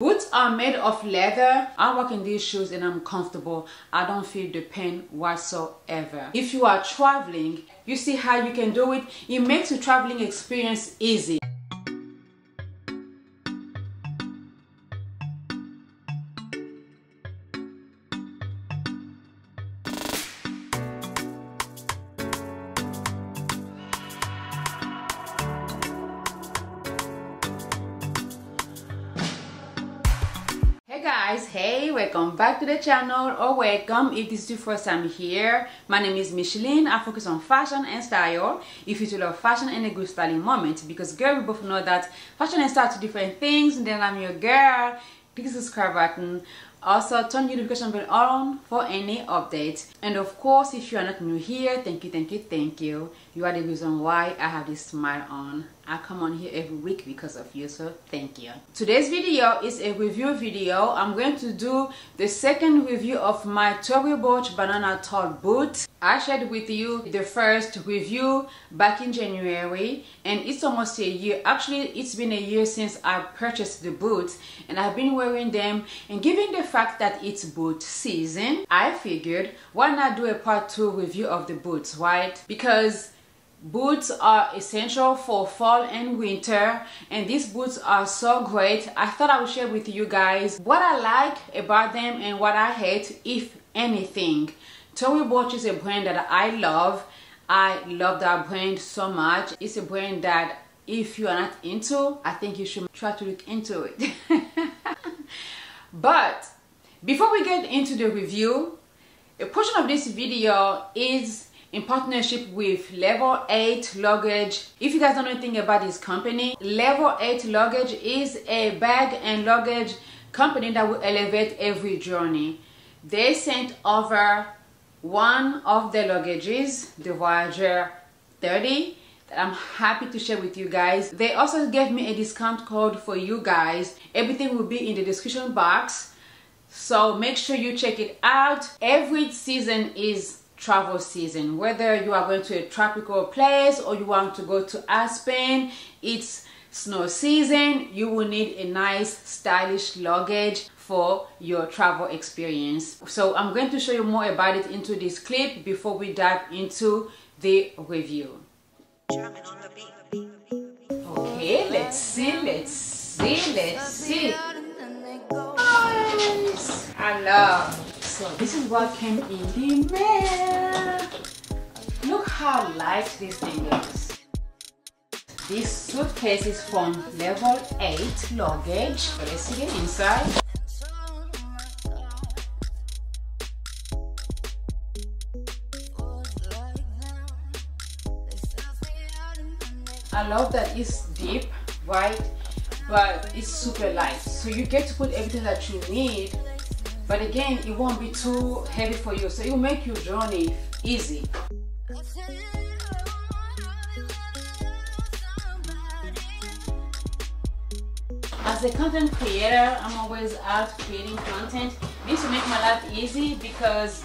Boots are made of leather. I walk in these shoes and I'm comfortable. I don't feel the pain whatsoever. If you are traveling, you see how you can do it. It makes the traveling experience easy. Guys, hey, welcome back to the channel or welcome if this is your first time here. My name is Micheline. I focus on fashion and style. If you love fashion and a good styling moment, because girl, we both know that fashion and style are two different things. And then I'm your girl. Click the subscribe button. Also, turn the notification bell on for any updates. And of course, if you are not new here, thank you, thank you, thank you. You are the reason why I have this smile on. I come on here every week because of you, so thank you. Today's video is a review video. I'm going to do the second review of my Tory Burch Banana Tall boot. I shared with you the first review back in January and it's almost a year. Actually, it's been a year since I purchased the boots and I've been wearing them and given the fact that it's boot season, I figured why not do a part 2 review of the boots, right? Because Boots are essential for fall and winter and these boots are so great. I thought I would share with you guys what I like about them and what I hate, if anything. Tory Burch is a brand that I love. I love that brand so much. It's a brand that if you are not into, I think you should try to look into it. but before we get into the review, a portion of this video is in partnership with Level 8 Luggage. If you guys don't know anything about this company, Level 8 Luggage is a bag and luggage company that will elevate every journey. They sent over one of the luggages, the Voyager 30, that I'm happy to share with you guys. They also gave me a discount code for you guys. Everything will be in the description box. So make sure you check it out. Every season is travel season. Whether you are going to a tropical place or you want to go to Aspen it's snow season. You will need a nice stylish luggage for your travel experience. So I'm going to show you more about it into this clip before we dive into the review. Okay let's see let's see let's see. Nice. I love so this is what came in the mail. Look how light this thing is. This suitcase is from level 8 luggage. Let's see inside. I love that it's deep, right? But it's super light. So you get to put everything that you need but again it won't be too heavy for you so it will make your journey easy. As a content creator i'm always out creating content. This will make my life easy because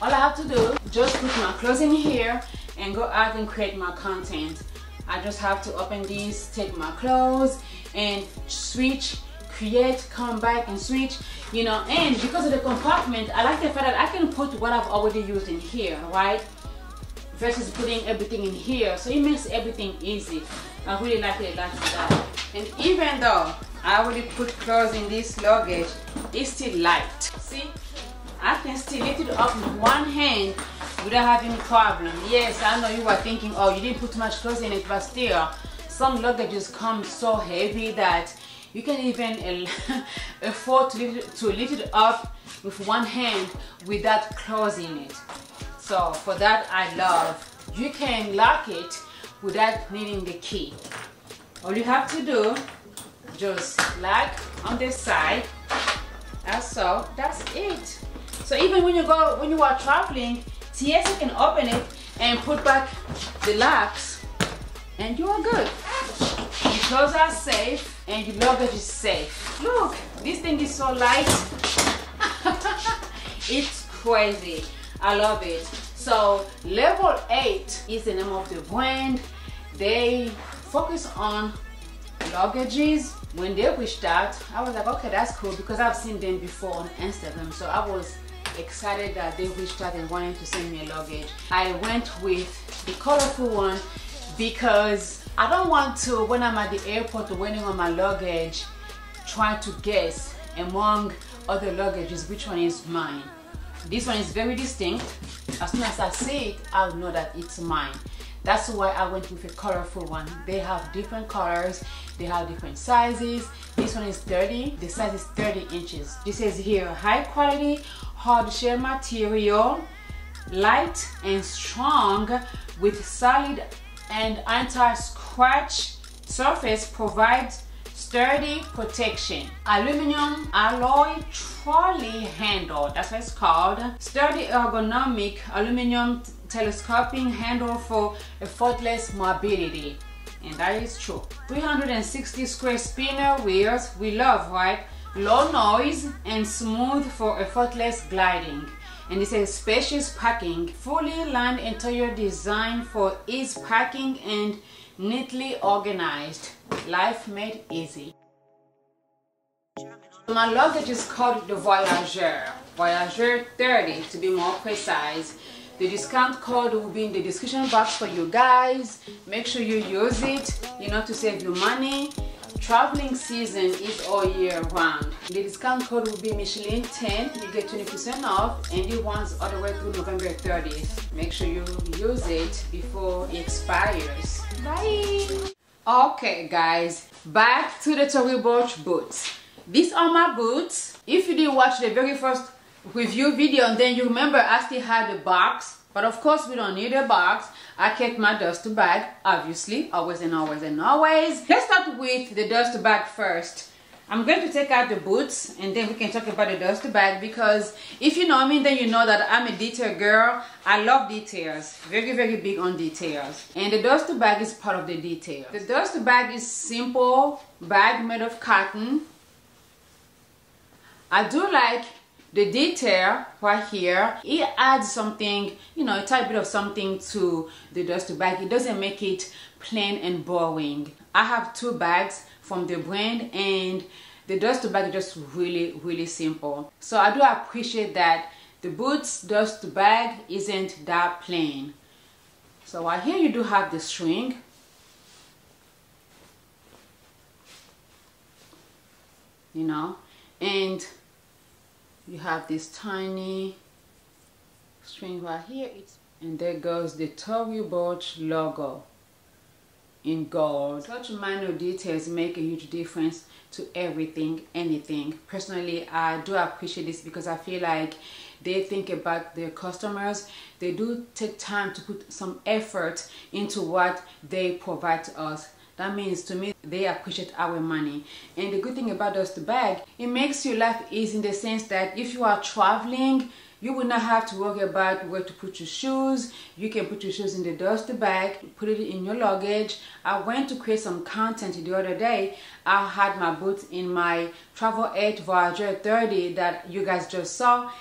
all i have to do just put my clothes in here and go out and create my content. I just have to open this take my clothes and switch create come back and switch you know and because of the compartment I like the fact that I can put what I've already used in here right? Versus putting everything in here. So it makes everything easy. I really like it like that. And even though I already put clothes in this luggage it's still light. See I can still lift it up with one hand without having a problem. Yes I know you are thinking oh you didn't put too much clothes in it but still some luggages come so heavy that you can even uh, afford to lift, to lift it up with one hand without closing it. So for that I love. You can lock it without needing the key. All you have to do just lock on this side. And so that's it. So even when you go when you are traveling TSA can open it and put back the locks and you are good. Your clothes are safe and your luggage is safe. Look, this thing is so light. it's crazy. I love it. So level 8 is the name of the brand. They focus on luggages when they reached out, I was like, okay, that's cool because I've seen them before on Instagram. So I was excited that they reached out and wanted to send me a luggage. I went with the colorful one because I don't want to, when I'm at the airport waiting on my luggage, try to guess among other luggages which one is mine. This one is very distinct. As soon as I see it, I'll know that it's mine. That's why I went with a colorful one. They have different colors, they have different sizes. This one is 30, the size is 30 inches. This says here, high quality, hard shell material, light and strong with solid and anti-scratch surface provides sturdy protection. Aluminum alloy trolley handle, that's what it's called. Sturdy ergonomic aluminum telescoping handle for effortless mobility. And that is true. 360 square spinner wheels, we love, right? Low noise and smooth for effortless gliding. And it says spacious packing, fully lined interior design for ease packing and neatly organized. Life made easy. My luggage is called the Voyageur. Voyageur 30 to be more precise. The discount code will be in the description box for you guys. Make sure you use it, you know, to save you money. Traveling season is all year round. The discount code will be Micheline 10. You get 20% off and it runs all the way through November 30th. Make sure you use it before it expires. Bye! Okay guys, back to the Burch boots. These are my boots. If you didn't watch the very first review video and then you remember I still had the box but of course we don't need a box. I kept my duster bag obviously. Always and always and always. Let's start with the duster bag first. I'm going to take out the boots and then we can talk about the duster bag because if you know me then you know that I'm a detail girl. I love details. Very very big on details. And the duster bag is part of the detail the duster bag is simple bag made of cotton. I do like the detail right here it adds something you know a tiny bit of something to the duster bag. It doesn't make it plain and boring. I have two bags from the brand and the duster bag is just really really simple. So i do appreciate that the boots duster bag isn't that plain. So right here you do have the string you know and you have this tiny string right here and there goes the Tory Burch logo in gold. Such minor details make a huge difference to everything, anything. Personally, I do appreciate this because I feel like they think about their customers. They do take time to put some effort into what they provide to us. That means to me, they appreciate our money. And the good thing about Dust Bag, it makes your life easy in the sense that if you are traveling, you will not have to worry about where to put your shoes. You can put your shoes in the dust bag, put it in your luggage. I went to create some content the other day. I had my boots in my Travel 8 Voyager 30 that you guys just saw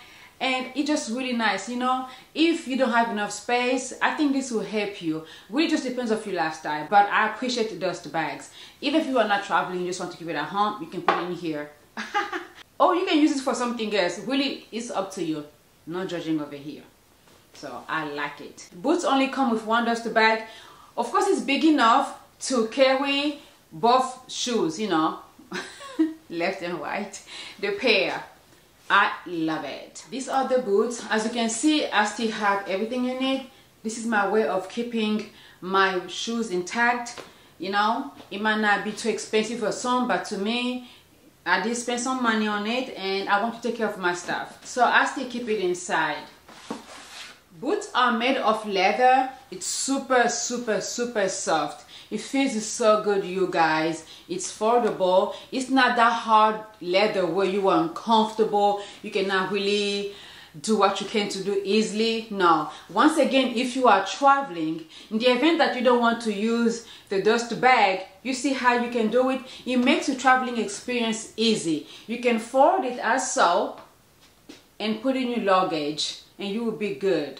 and it's just really nice you know? If you don't have enough space i think this will help you. Really just depends of your lifestyle but i appreciate the dust bags. Even if you are not traveling you just want to keep it at home you can put it in here. Or you can use it for something else. Really it's up to you. No judging over here. So i like it. Boots only come with one duster bag. Of course it's big enough to carry both shoes you know? Left and right. The pair I love it. These are the boots. As you can see, I still have everything in it. This is my way of keeping my shoes intact. You know, it might not be too expensive for some, but to me, I did spend some money on it and I want to take care of my stuff. So I still keep it inside. Boots are made of leather. It's super, super, super soft. It feels so good, you guys. It's foldable. It's not that hard leather where you are uncomfortable. You cannot really do what you can to do easily. No. Once again, if you are traveling, in the event that you don't want to use the dust bag, you see how you can do it? It makes your traveling experience easy. You can fold it as so and put in your luggage and you will be good.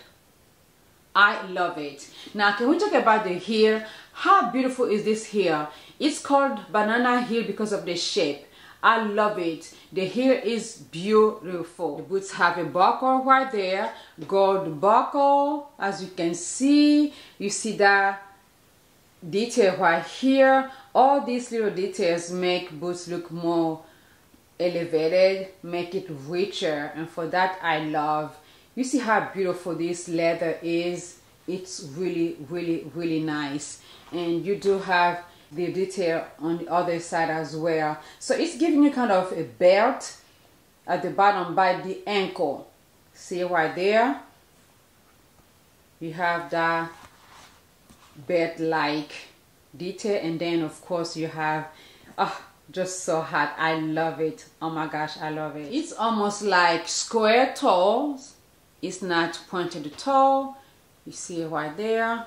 I love it. Now, can we talk about the heel? How beautiful is this heel it's called banana heel because of the shape I love it. The heel is beautiful. The boots have a buckle right there. Gold buckle. As you can see, you see that detail right here. All these little details make boots look more elevated, make it richer. And for that, I love. You see how beautiful this leather is? It's really, really, really nice. And you do have the detail on the other side as well. So it's giving you kind of a belt at the bottom by the ankle. See right there? You have that belt like detail. And then of course you have oh just so hot. I love it. Oh my gosh i love it. It's almost like square toes. It's not pointed toe you see it right there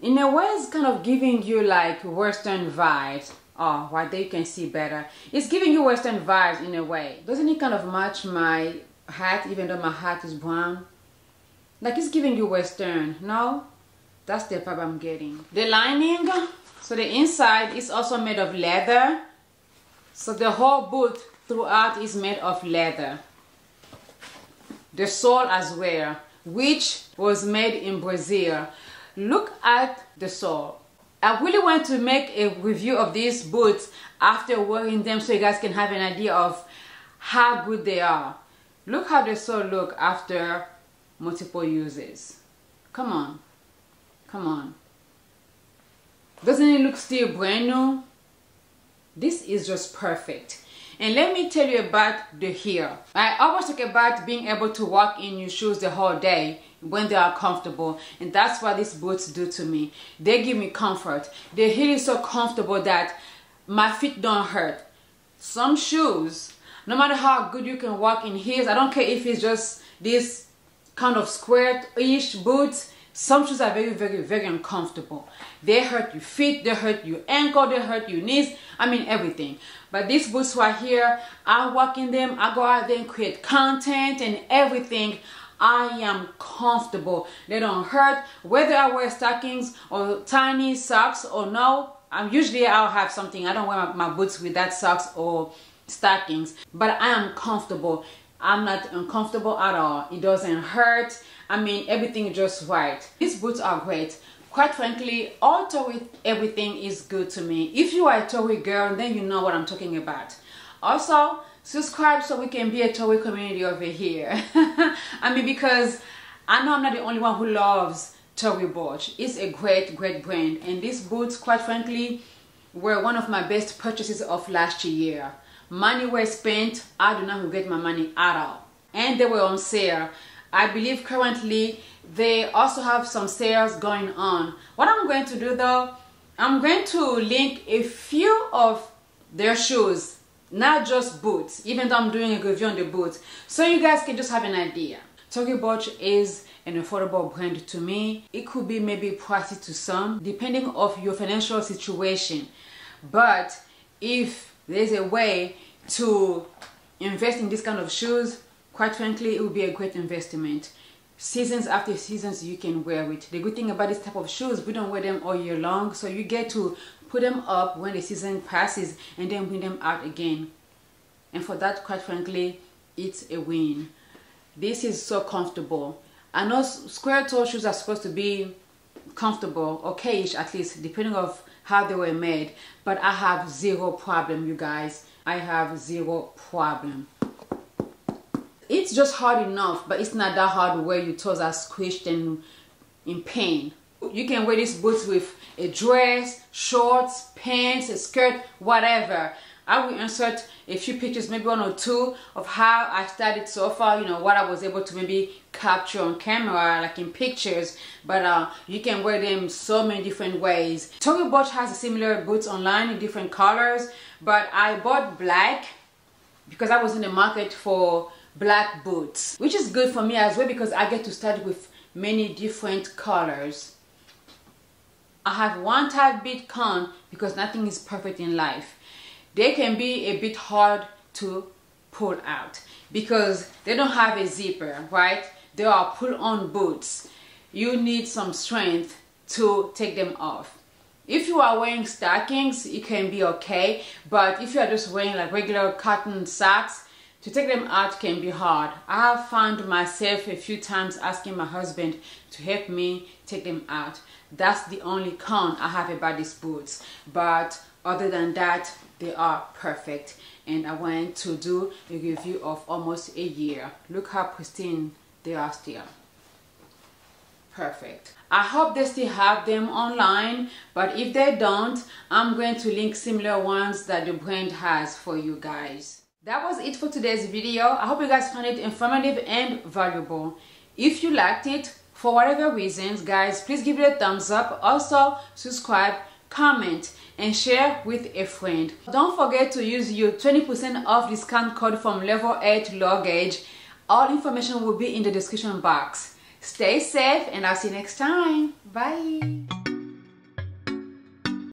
in a way it's kind of giving you like western vibes. Oh there you can see better. It's giving you western vibes in a way. Doesn't it kind of match my hat even though my hat is brown? Like it's giving you western no? That's the vibe i'm getting. The lining so the inside is also made of leather. So the whole boot throughout is made of leather. The sole as well which was made in brazil look at the sole I really want to make a review of these boots after wearing them so you guys can have an idea of how good they are. Look how the sole look after multiple uses. Come on. Come on. Doesn't it look still brand new? This is just perfect and let me tell you about the heel. I always talk about being able to walk in your shoes the whole day when they are comfortable and that's what these boots do to me. They give me comfort. The heel is so comfortable that my feet don't hurt. Some shoes, no matter how good you can walk in heels, I don't care if it's just this kind of square-ish boots, some shoes are very, very, very uncomfortable. They hurt your feet, they hurt your ankle, they hurt your knees. I mean everything. But these boots right here, I walk in them, I go out there and create content and everything. I am comfortable. They don't hurt. Whether I wear stockings or tiny socks or no, I'm usually I'll have something. I don't wear my, my boots with that socks or stockings. But I am comfortable. I'm not uncomfortable at all. It doesn't hurt. I mean, everything just right. These boots are great. Quite frankly, all Tory everything is good to me. If you are a Tory girl, then you know what I'm talking about. Also, subscribe so we can be a Tory community over here. I mean, because I know I'm not the only one who loves Tory Burch. It's a great, great brand. And these boots, quite frankly, were one of my best purchases of last year. Money was spent, I do not regret my money at all. And they were on sale. I believe currently they also have some sales going on. What I'm going to do though, I'm going to link a few of their shoes, not just boots, even though I'm doing a review on the boots, so you guys can just have an idea. Tory Burch is an affordable brand to me. It could be maybe pricey to some, depending of your financial situation. But if there's a way to invest in this kind of shoes, quite frankly, it would be a great investment. Seasons after seasons, you can wear it. The good thing about this type of shoes, we don't wear them all year long, so you get to put them up when the season passes and then bring them out again. And for that, quite frankly, it's a win. This is so comfortable. I know square toe shoes are supposed to be comfortable, okayish at least, depending of how they were made. But I have zero problem, you guys. I have zero problem it's just hard enough but it's not that hard where your toes are squished and in pain. You can wear these boots with a dress shorts pants a skirt whatever. I will insert a few pictures, maybe one or two, of how I started so far, you know, what I was able to maybe capture on camera, like in pictures, but uh, you can wear them so many different ways. Tory Burch has similar boots online in different colors, but I bought black because I was in the market for black boots which is good for me as well because I get to start with many different colors. I have one tight bit con because nothing is perfect in life. They can be a bit hard to pull out because they don't have a zipper right? They are pull on boots. You need some strength to take them off. If you are wearing stockings it can be okay but if you are just wearing like regular cotton socks to take them out can be hard. I have found myself a few times asking my husband to help me take them out. That's the only con i have about these boots. But other than that they are perfect. And i went to do a review of almost a year. Look how pristine they are still. Perfect. I hope they still have them online but if they don't i'm going to link similar ones that the brand has for you guys that was it for today's video. I hope you guys found it informative and valuable. If you liked it for whatever reasons guys please give it a thumbs up. Also subscribe comment and share with a friend. Don't forget to use your 20% off discount code from level 8 luggage. All information will be in the description box. Stay safe and i'll see you next time. Bye